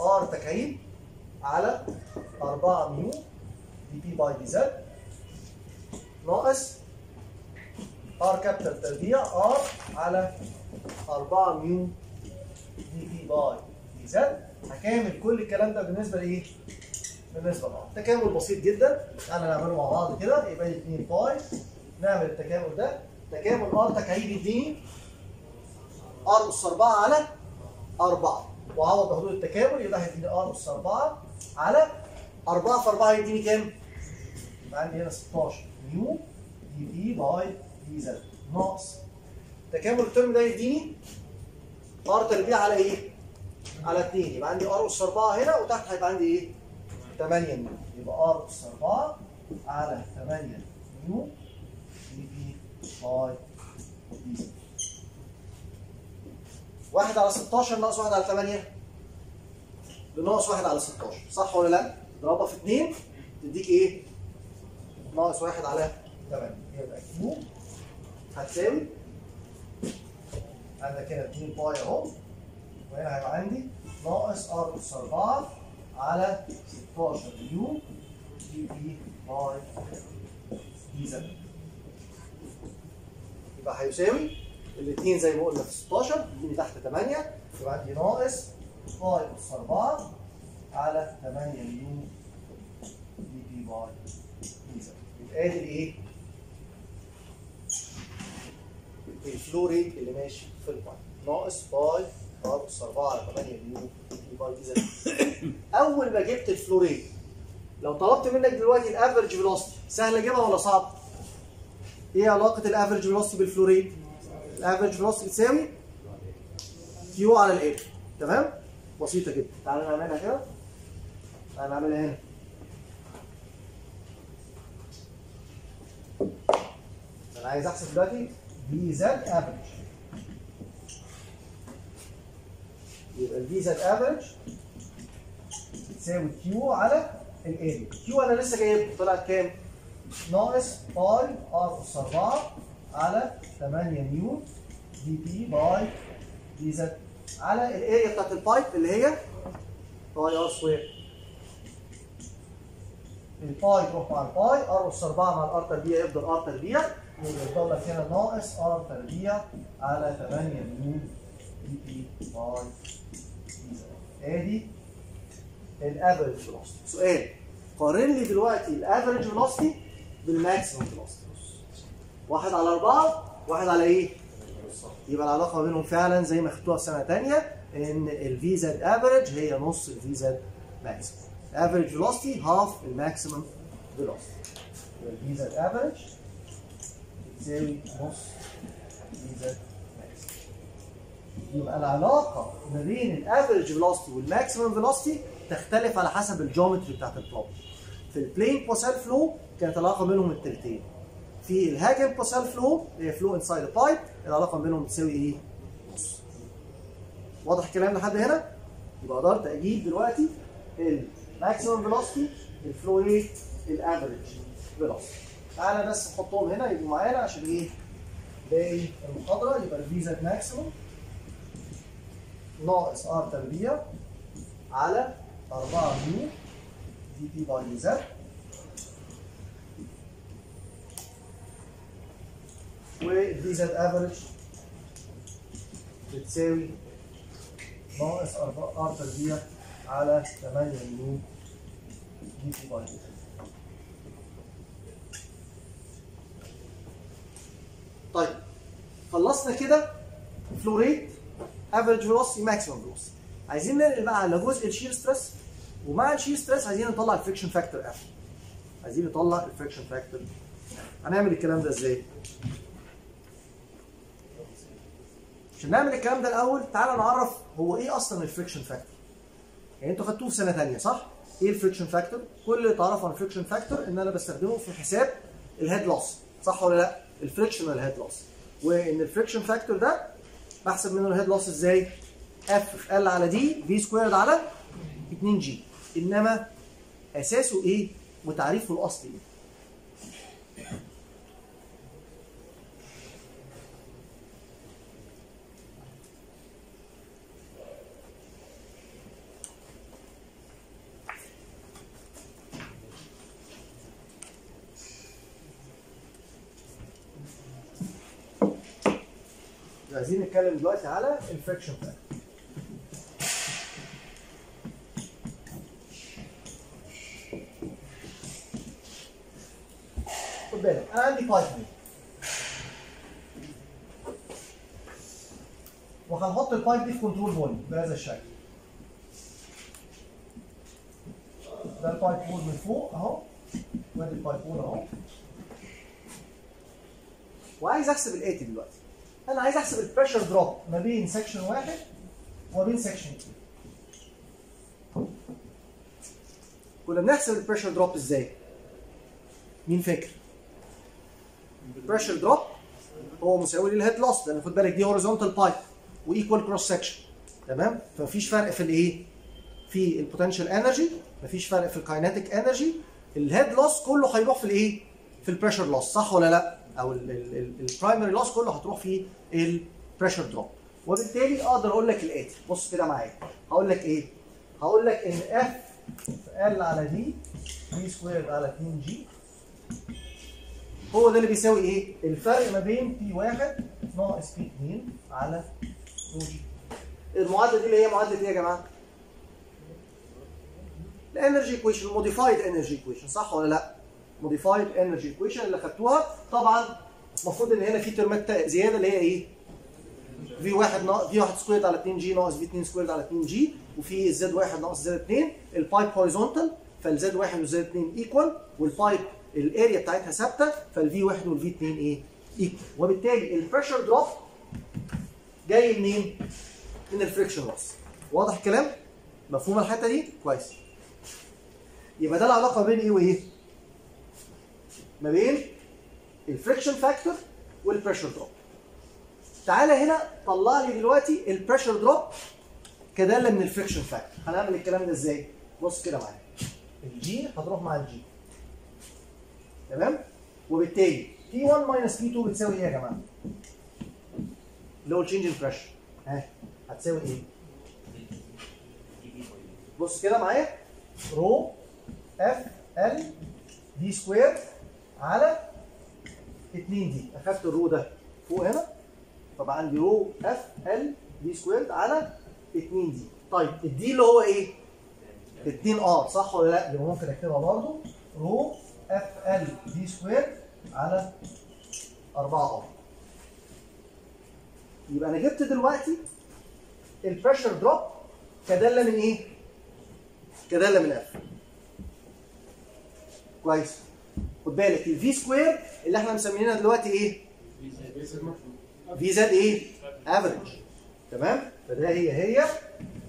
r تكعيب على 4 mu dp by dz ناقص R capital تربيع r على 4 mu dp by dz هكامل كل الكلام ده بالنسبة لإيه؟ بالنسبة لبعض. تكامل بسيط جدا. تعالى نعمله مع بعض كده. يبقى لي 2 pi نعمل التكامل ده. تكامل r تكعيب يديني r أس 4 على 4 واعوض بحدود التكامل. يبقى هيديني R أس 4 على 4 في 4 هيديني كام؟ يبقى عندي هنا 16 mu dp by dz. ناقص. تكامل ال term ده يديني r تربيع على إيه؟ على 2 يبقى عندي R أس 4 هنا وتحت هيبقى عندي إيه؟ 8 نيو. يبقى R أس 4 على 8 نيو dp by dz. 1 على 16 ناقص 1 على 8 بناقص 1 على 16 صح ولا لا؟ اضربها في 2 تديك إيه؟ ناقص 1 على 8 يبقى Q هتساوي. عندك هنا 2 pi أهو. وهنا هيبقى عندي ناقص R أس 4 على 16 يو dP by dz يبقى هيساوي الاثنين زي ما قلنا في 16 يديني تحت 8 يبقى عندي ناقص pi R أس 4 على 8 mu dP by dz يبقى آدي الايه؟ ال flow rate اللي ماشي في ال pipe ناقص pi R أس 4 على 8 mu dP by أول ما جبت ال flow rate لو طلبت منك دلوقتي ال average velocity سهل اجيبها ولا صعب؟ إيه علاقة ال average velocity بال flow rate؟ ال average velocity بتساوي Q على ال area تمام؟ بسيطة جدا تعالى نعملها كده تعالى نعملها هنا أنا عايز أحسب دلوقتي Vz average يبقى ال Vz average تساوي Q على ال area Q أنا لسه جايبه. طلعت كام؟ ناقص pi R أس 4 على 8 mu dP by dz على ال area بتاعت ال pipe اللي هي pi R square ال pi تروح مع ال pi R أس 4 مع ال R تربيع يفضل R تربيع. يفضل لك هنا ناقص R تربيع على 8 mu dP by ادي ال average velocity سؤال قارن لي دلوقتي ال average velocity بال maximum velocity واحد على أربعة واحد على إيه؟ يبقى العلاقة ما بينهم فعلا زي ما خدتوها في سنة تانية إن ال Vz average هي نص ال Vz maximum. average velocity half ال maximum velocity. ال Vz average تساوي نص Vz. يبقى العلاقة ما بين ال average velocity وال maximum velocity تختلف على حسب ال geometry بتاعت ال problem. في ال plane Poiseuille flow كانت العلاقة بينهم التلتين. في ال Hagen Poiseuille flow اللي هي flow inside ال pipe العلاقة بينهم بتساوي إيه؟ نص. واضح الكلام لحد هنا؟ يبقى قدرت أجيب دلوقتي ال maximum velocity ال flow rate ال average velocity. تعالى بس نحطهم هنا يبقوا معانا عشان إيه؟ باقي المحاضرة يبقى ال Vz maximum ناقص R تربيع على 4 mu dP by dz وال Vz average بتساوي ناقص R تربيع على 8 mu dP by dz طيب خلصنا كده. flow rate average velocity maximum velocity عايزين ننقل بقى على جزء ال shear stress ومع ال shear stress عايزين نطلع ال friction factor f عايزين نطلع ال friction factor هنعمل الكلام ده إزاي؟ عشان نعمل الكلام ده الأول تعالى نعرف هو إيه أصلا ال friction factor يعني أنتوا خدتوه في سنة ثانية صح؟ إيه ال friction factor كل اللي تعرفه عن ال friction factor إن أنا بستخدمه في حساب ال head loss صح ولا لأ؟ ال frictional head loss وإن ال friction factor ده بحسب منه ال head loss إزاي. f L على D V squared على 2 g إنما أساسه إيه؟ وتعريفه الأصلي. إيه عايزين نتكلم دلوقتي على ال friction factor خد بالك أنا عندي pipe وهنحط ال pipe دي في control volume بهذا الشكل. ده ال pipe wall من فوق أهو. وادي ال pipe wall أهو. وعايز احسب الاتي دلوقتي. أنا عايز احسب ال pressure drop ما بين section واحد وما بين section 2 كنا بنحسب ال pressure drop إزاي؟ مين فاكر؟ ال pressure drop هو مساوي لل head loss لأن خد بالك دي horizontal pipe و equal cross section تمام؟ فمفيش فرق في الايه؟ في ال potential energy مفيش فرق في ال kinetic energy ال head loss كله هيروح في الايه؟ في ال pressure loss صح ولا لا؟ أو ال primary loss كله هتروح في ال pressure drop وبالتالي أقدر أقول لك الآتي بص كده معايا هقول لك إيه؟ هقول لك إن f L على D V square على 2 g هو ده اللي بيساوي إيه؟ الفرق ما بين بي 1 ناقص بي 2 على 2 جي المعادلة دي اللي هي معادلة إيه يا جماعة؟ ال energy equation modified energy equation صح ولا لأ؟ modified energy equation اللي خدتوها طبعا المفروض إن هنا في term ات زيادة اللي هي إيه؟ V 1 ناقص V 1 squared على 2 g ناقص V 2 squared على 2 g وفي z 1 ناقص z 2 ال pipe horizontal فال z 1 و z 2 equal وال pipe ال area بتاعتها ثابتة فال V 1 وال V 2 إيه؟ equal وبالتالي ال pressure drop جاي منين؟ من ال friction loss واضح الكلام؟ مفهوم الحتة دي؟ كويس يبقى ده العلاقة بين إيه وإيه؟ ما بين ال friction factor وال pressure drop تعالى هنا طلع لي دلوقتي ال pressure drop كدالة من ال friction factor هنعمل الكلام ده إزاي؟ بص كده معايا. الجي هتروح مع الجي تمام؟ وبالتالي P 1 minus P 2 بتساوي إيه يا جماعة؟ اللي هو ال change in pressure ها؟ هتساوي إيه؟ بص كده معايا. rho f L V square على 2 D. أخدت ال rho ده فوق هنا طبعا عندي rho f L V squared على 2 D. طيب ال D اللي هو إيه؟ 2 R صح ولا لأ؟ يبقى ممكن أكتبها برضه. rho f L V squared على 4 R يبقى أنا جبت دلوقتي ال pressure drop كدالة من إيه؟ كدالة من f كويس. خد بالك ال V square اللي إحنا مسمينها دلوقتي إيه؟ V z إيه؟ average تمام؟ فده هي هي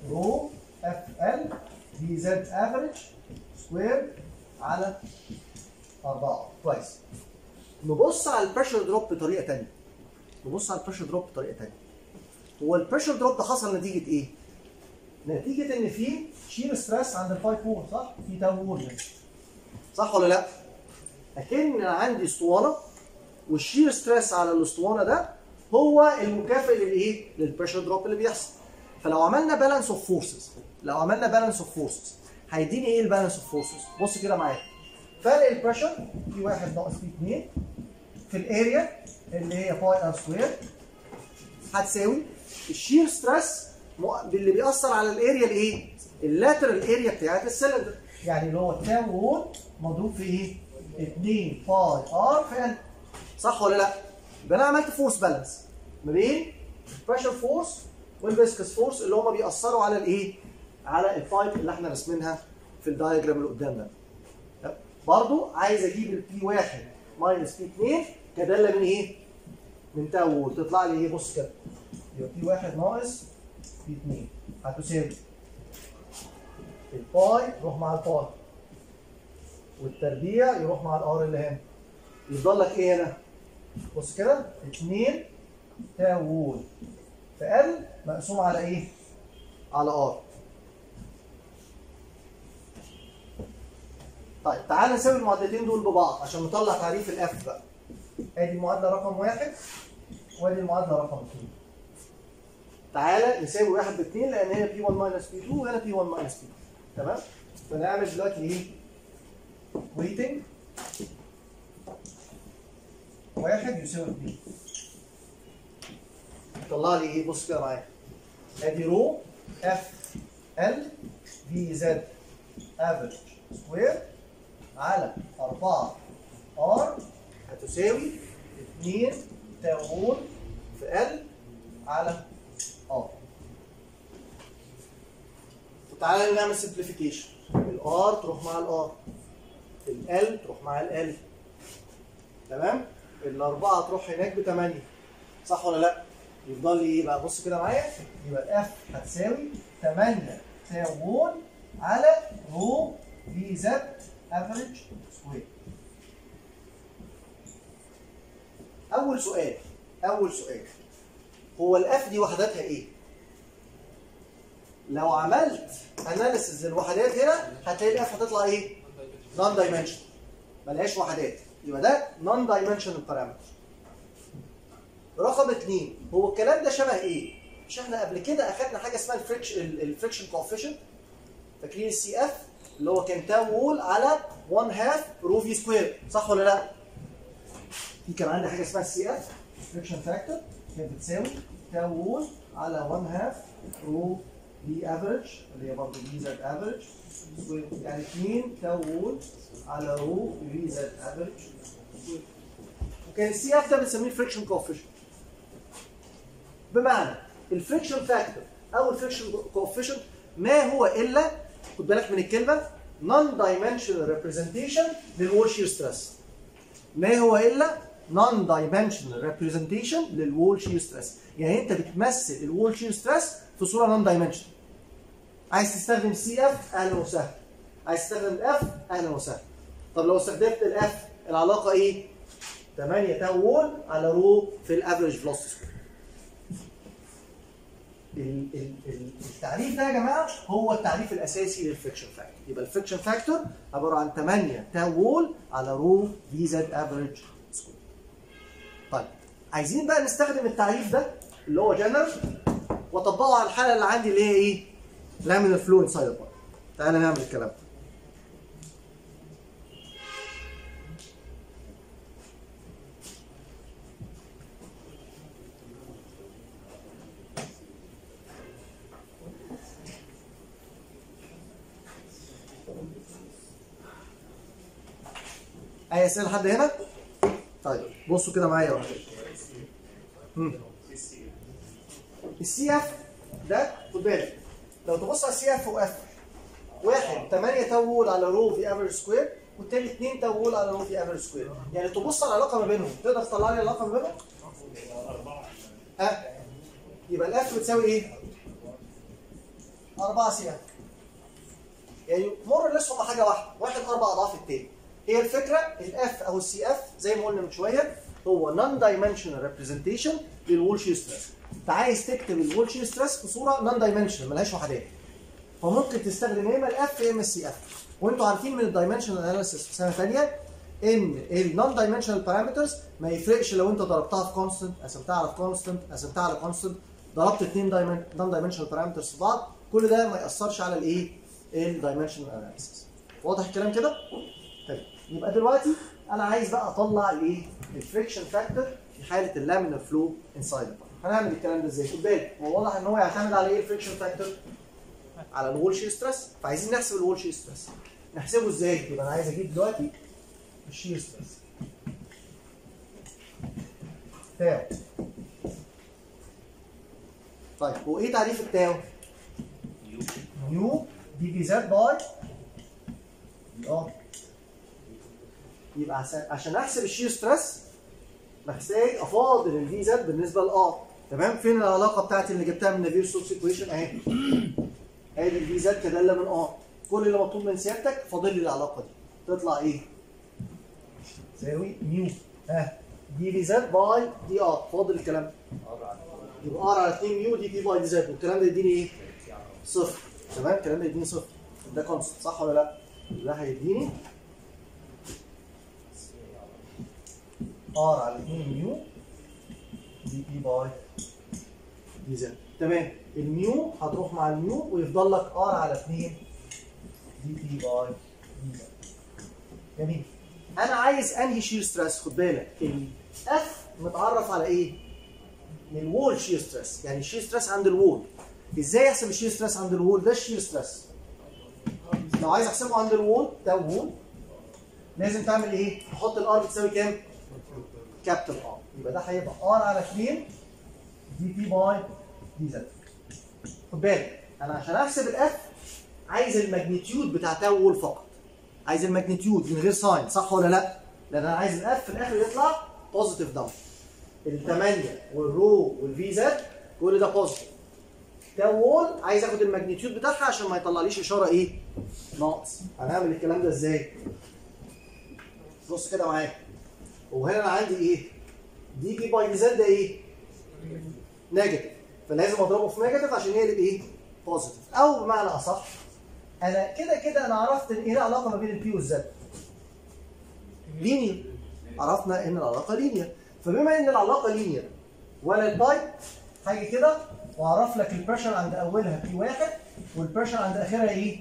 rho f L V z average square على 4 كويس. نبص على ال pressure drop بطريقة ثانية نبص على ال pressure drop بطريقة ثانية هو ال pressure drop ده حصل نتيجة إيه؟ نتيجة إن في shear stress عند ال pipe wall صح؟ في tau wall صح ولا لا؟ اكن عندي اسطوانة وال shear stress على الاسطوانة ده هو المكافئ للايه لل pressure drop اللي بيحصل. فلو عملنا balance of forces لو عملنا balance of forces هيديني إيه ال balance of forces بص كده معايا. فرق ال pressure P 1 ناقص P 2 في ال area اللي هي pi R square هتساوي ال shear stress اللي بيأثر على ال area الإيه؟ ال lateral area بتاعت السلندر يعني اللي هو ال tau مضروب في إيه؟ 2 pi R في L صح ولا لا؟ يبقى أنا عملت force balance ما بين ال pressure force وال viscous force اللي هم بيأثروا على الإيه؟ على ال pipe اللي إحنا رسمينها في ال diagram اللي قدامنا. برضو عايز أجيب ال P 1 minus P 2 كدالة من إيه؟ من wall تطلع لي إيه؟ بص كده يبقى P 1 ناقص P 2 هتساوي ال pi يروح مع ال pi والتربيع يروح مع ال R اللي هنا. يفضل لك إيه هنا؟ بص كده 2 tau wall في L مقسوم على إيه؟ على R. طيب تعال نساوي المعادلتين دول ببعض عشان نطلع تعريف ال f بقى. آدي المعادلة رقم واحد وآدي المعادلة رقم اثنين تعالى نساوي واحد باثنين لأن هنا P 1 minus P 2 وهنا P 1 minus P 2 تمام؟ فنعمل دلوقتي إيه؟ equating واحد يساوي اثنين. طلع لي إيه بص كده معايا. ادي rho f L V z average square على 4 R هتساوي 2 tau wall في L على R وتعالى نعمل simplification ال R تروح مع ال R L تروح مع L تمام؟ الأربعة تروح هناك ب 8 صح ولا لأ؟ يفضل لي إيه بقى؟ بص كده معايا. يبقى ال f هتساوي 8 tau wall على rho V z average square أول سؤال. أول سؤال. هو ال f دي وحداتها إيه؟ لو عملت analysis للوحدات هنا هتلاقي ال f هتطلع إيه؟ non-dimension ملهاش وحدات. يبقى ده non-dimensional parameter رقم اثنين هو الكلام ده شبه إيه؟ مش إحنا قبل كده أخدنا حاجة اسمها ال friction ال friction coefficient. فاكرين ال Cf اللي هو كان tau wall على 1 half rho V square صح ولا لا؟ في كان عندي حاجة اسمها ال Cf friction factor كانت بتساوي tau wall على 1 half rho V average اللي هي برضه z average يعني 2 tau wall على rho V z average وكان ال Cf ده بنسميه friction coefficient بمعنى ال friction factor أو ال friction coefficient ما هو إلا خد بالك من الكلمة non-dimensional representation لل wall shear stress ما هو إلا non-dimensional representation لل wall shear stress يعني أنت بتمثل ال wall shear stress في صورة non-dimensional عايز تستخدم Cf أهلا وسهلا. عايز تستخدم ال f أهلا وسهلا. طب لو استخدمت ال f العلاقة إيه؟ 8 tau wall على rho V ال average ال- ال- التعريف ده يا جماعة هو التعريف الأساسي لل friction factor يبقى ال friction factor عبارة عن 8 tau wall على rho V z average square طيب عايزين بقى نستخدم التعريف ده اللي هو جنرال وأطبقه على الحالة اللي عندي اللي هي إيه؟ laminar flow inside بقى تعالى نعمل الكلام. ده أي أسئلة؟ لحد هنا؟ طيب بصوا كده معايا مم. ال Cf ده خد بالك. لو تبص على ال Cf وال f واحد 8 tau wall على rho V average square والتاني 2 tau wall على rho V average square يعني تبص على العلاقه ما بينهم. تقدر تطلع لي العلاقه ما بينهم؟ ها يبقى ال f بتساوي إيه؟ 4 Cf يعني مر لسه هما حاجة واحدة. واحد أربع أضعاف التاني. هي الفكرة ال f أو ال Cf زي ما قلنا من شوية هو non-dimensional representation لل wall shear stress انت عايز تكتب ال wall shear stress في صورة non-dimensional ملهاش وحدات. فممكن تستخدم يا اما ال f يا اما ال Cf وأنتوا عارفين من ال dimensional analysis في سنة ثانية إن ال non-dimensional parameters ما يفرقش لو أنت ضربتها في constant قسمتها على constant قسمتها على constant ضربت اثنين non-dimensional parameters في بعض كل ده ما يأثرش على الايه ال dimensional analysis واضح الكلام كده؟ طيب يبقى دلوقتي أنا عايز بقى أطلع الايه ال friction factor في حالة ال laminar flow inside هنعمل الكلام ده إزاي؟ خد بالك هو واضح إن هو يعتمد على إيه؟ ال friction factor على ال wall shear stress فعايزين نحسب الوول شير ستريس نحسبه إزاي؟ يبقى أنا عايز أجيب دلوقتي ال shear stress tau. طيب وايه تعريف ال tau؟ mu d Vz by dr يبقى عشان أحسب ال shear stress محتاج أفاضل ال Vz بالنسبة لل r تمام؟ فين العلاقة بتاعتي اللي جبتها من Navier-Stokes equation أهي. ادي ال Vz كداله من r كل اللي مطلوب من سيادتك فاضل لي العلاقة دي. تطلع إيه؟ تساوي mu. ها. d Vz by dr فاضل الكلام. ده يبقى r على 2 mu dp by dz. والكلام ده يديني إيه؟ صفر. تمام؟ الكلام ده يديني صفر. ده constant. صح ولا لأ؟ ده هيديني r على 2 mu dp by. dz. تمام. ال mu هتروح مع ال mu ويفضل لك r على 2 dp by. dz. جميل. أنا عايز أنهي shear stress خد بالك. ال f متعرف على إيه؟ ال wall shear stress يعني ال shear stress عند ال wall إزاي أحسب ال shear stress عند ال wall ده ال shear stress لو عايز أحسبه عند ال wall ده wall لازم تعمل إيه؟ تحط ال r بتساوي كام؟ capital R. يبقى ده هيبقى R على 2 dp by dz. خد بالك أنا عشان أحسب ال f عايز ال magnitude بتاع tau wall فقط. عايز ال magnitude من غير sign صح ولا لأ؟ لأن أنا عايز ال f في الآخر يطلع positive داون الثمانيه وال rho وال Vz كل ده positive tau wall عايز آخد ال magnitude بتاعها عشان ما يطلعليش إشارة إيه؟ ناقص. هنعمل الكلام ده إزاي؟ بص كده معايا. وهنا أنا عندي إيه؟ dp by z ده إيه؟ negative فلازم أضربه في negative عشان يقلب إيه؟ positive أو بمعنى أصح أنا كده كده أنا عرفت إن إيه العلاقة ما بين ال p وال z linear عرفنا إن العلاقة linear فبما إن العلاقة linear ولا ال pipe هاجي كده وأعرف لك ال pressure عند أولها p واحد وال pressure عند آخرها إيه؟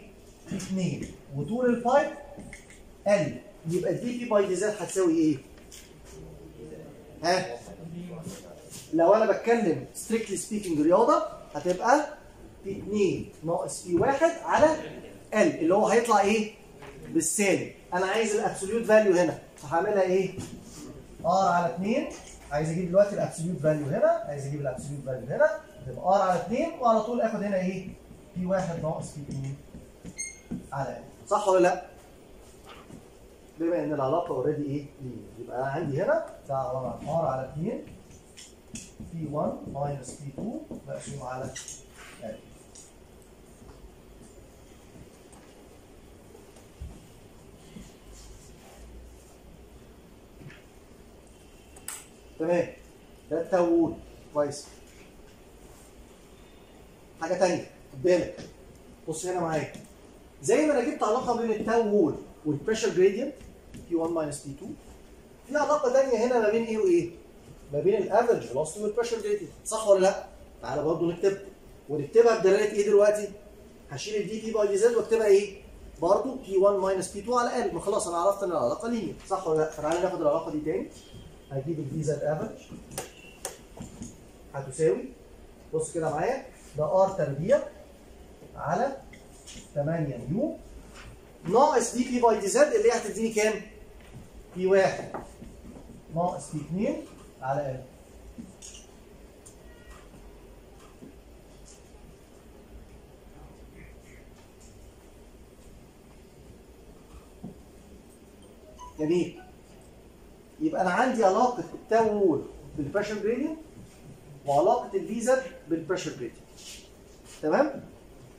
p 2 وطول ال pipe L يبقى ال dp by dz هتساوي إيه؟ ها؟ لو أنا بتكلم strictly speaking رياضة هتبقى p 2 ناقص p 1 على L اللي هو هيطلع إيه؟ بالسالب أنا عايز ال absolute value هنا فهعملها إيه؟ R على 2 عايز أجيب دلوقتي ال absolute value هنا عايز أجيب ال absolute value هنا تبقى R على 2 وعلى طول آخد هنا إيه؟ p 1 ناقص p 2 على L صح ولا لأ؟ بما إن العلاقة already إيه؟ linear يبقى عندي هنا عن R على 2 p 1 minus p 2 مقسوم على L تمام. ده ال tau wall كويس. حاجة ثانية خد بالك. بص هنا معايا. زي ما أنا جبت علاقة بين ال tau wall وال pressure gradient p 1 minus p 2 في علاقة ثانية هنا ما بين إيه وايه؟ ما بين ال average velocity وال pressure gradient صح ولا لأ؟ تعالى برضه نكتبها ونكتبها بدلالة إيه دلوقتي؟ هشيل ال dp by dz واكتبها إيه؟ برضه p 1 minus p 2 على L ما خلاص أنا عرفت إن العلاقة linear صح ولا لأ؟ فتعالى ناخد العلاقة دي تاني هجيب ال Vz average هتساوي بص كده معايا ده R تربيع على 8 mu ناقص dp by dz اللي هي هتديني كام؟ p 1 ناقص p 2 على L جميل. يبقى أنا عندي علاقة التاو وول بالبريشر جريدينت وعلاقة الفيزر بالبريشر جريدينت تمام؟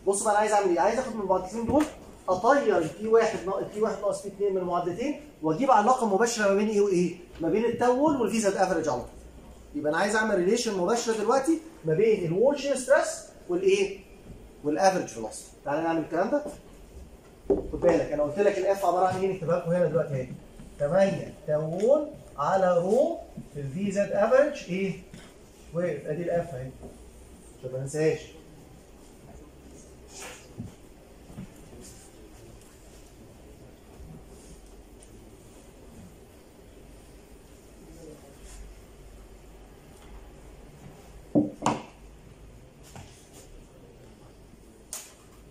بص بقى أنا عايز أعمل إيه؟ عايز آخد من المعادلتين دول أطير ال p 1 ناقص ال p 1 ناقص p 2 من المعادلتين وأجيب علاقة مباشرة ما بين إيه وإيه؟ ما بين ال tau wall وال Vz average على طول يبقى أنا عايز أعمل relation مباشرة دلوقتي ما بين ال wall shear stress والايه وال average velocity تعالى نعمل الكلام ده. خد بالك أنا قلت لك ال f عبارة عن إيه؟ نكتبها لكم هنا دلوقتي أهي. 8 tau wall على rho في ال V average إيه؟ ويف أدي ال f أهي. عشان ما ننساهاش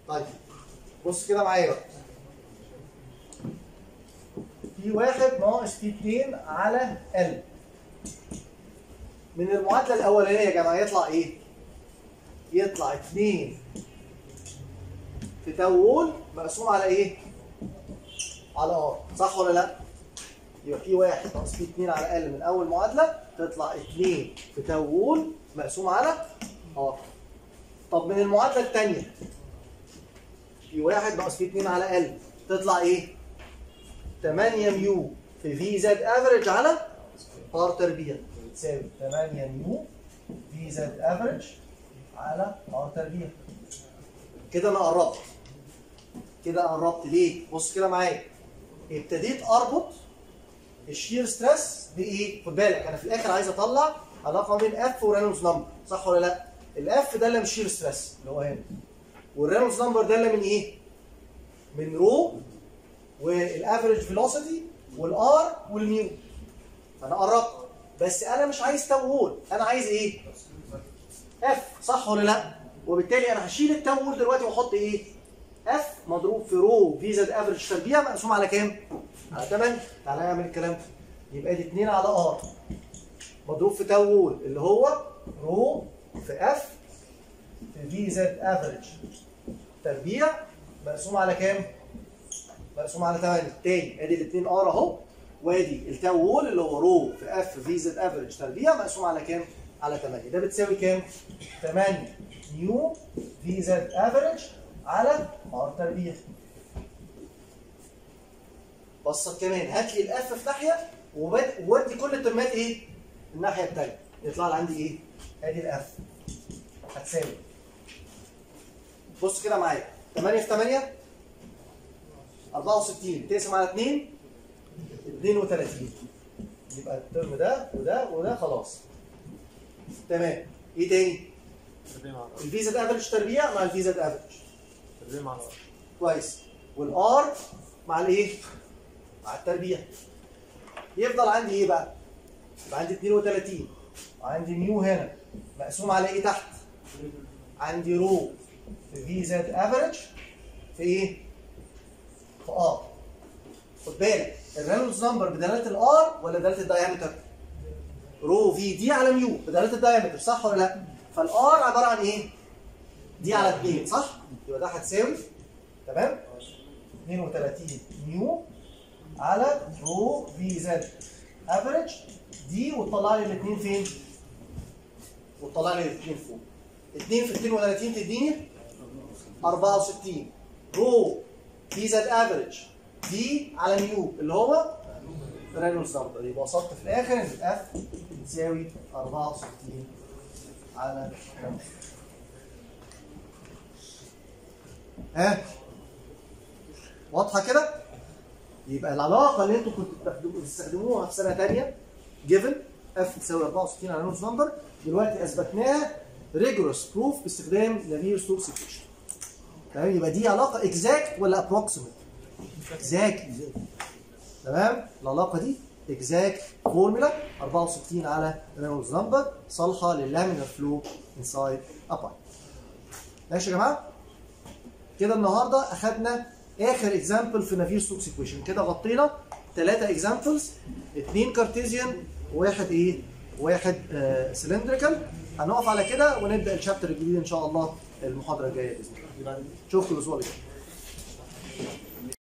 طيب بص كده معايا بقى في واحد ناقص في 2 على ال من المعادلة الأولانية يا جماعة يطلع إيه؟ يطلع 2 في تاول مقسوم على إيه؟ على ار صح ولا لأ؟ يبقى في واحد ناقص في 2 على ال من أول معادلة تطلع 2 في تاول مقسوم على R طب من المعادلة الثانية P واحد ناقص P 2 على L تطلع إيه؟ 8 mu في Vz average على R تربيع بتساوي 8 mu Vz average على R تربيع كده أنا قربت كده قربت ليه؟ بص كده معايا ابتديت أربط ال shear stress بإيه؟ خد بالك أنا في الآخر عايز أطلع علاقة بين f و Reynolds number صح ولا لأ؟ ال f ده اللي من ال shear stress اللي هو هنا وال Reynolds number ده اللي من إيه؟ من rho وال average velocity وال R وال mu أنا قربت. بس أنا مش عايز tau wall أنا عايز إيه؟ f صح ولا لأ؟ وبالتالي أنا هشيل ال tau wall دلوقتي وأحط إيه؟ f مضروب في rho Vz average تربيع مقسوم على كام؟ على 8 تعالى نعمل الكلام. ده يبقى دي 2 على R مضروب في tau wall اللي هو rho في f في Vz average تربيع مقسوم على كام؟ مقسوم على 8 تاني ادي الاثنين R أهو. وادي ال tau wall اللي هو rho في f في Vz average تربيع مقسوم على كام؟ على 8 ده بتساوي كام؟ 8 mu Vz average على R تربيع بصت كمان. هات لي ال f في ناحية وودي كل الترمات إيه؟ الناحية الثانية يطلع لي عندي إيه؟ ادي ال f هتساوي. بص كده معايا. 8 في 8 64 تقسم على 2 32 يبقى ال term ده وده وده خلاص. تمام. إيه تاني؟ ال Vz average تربيع مع ال Vz average. تربيع مع ال R كويس. وال R مع الإيه؟ مع التربيع. يفضل عندي إيه بقى؟ يبقى عندي 32 وعندي نيو هنا. مقسوم على إيه تحت؟ عندي rho. في Vz average في إيه؟ في R خد بالك ال Reynolds number بدلالة ال R ولا بدلالة ال diameter؟ rho V D على mu بدلالة ال diameter صح ولا لأ؟ فال R عبارة عن إيه؟ D على 2 صح؟ يبقى ده هتساوي تمام؟ 32 mu على rho Vz average D وتطلع لي الاثنين فين؟ وتطلع لي الاثنين فوق 2 في 32 تديني 64 rho Vz average D على mu اللي هو Reynolds number يبقى وصلت في الآخر. ان ال f بتساوي 64 على 5 ها؟ واضحة كده؟ يبقى العلاقة اللي أنتوا كنتوا بتستخدموها في سنة ثانية given f تساوي 64 على Reynolds number دلوقتي أثبتناها rigorous proof باستخدام Navier-Stokes equation تمام؟ يبقى دي علاقة exact ولا approximate؟ exact تمام؟ العلاقة دي exact formula 64 على Reynolds number صالحة لل laminar flow inside a pipe ماشي يا جماعة؟ كده النهارده أخدنا آخر example في Navier-Stokes equation كده غطينا ثلاثة examples اثنين Cartesian وواحد إيه؟ واحد آه cylindrical هنقف على كده ونبدأ ال chapter الجديد إن شاء الله المحاضرة الجاية بإذن الله. اشوفكم الأسبوع الجاي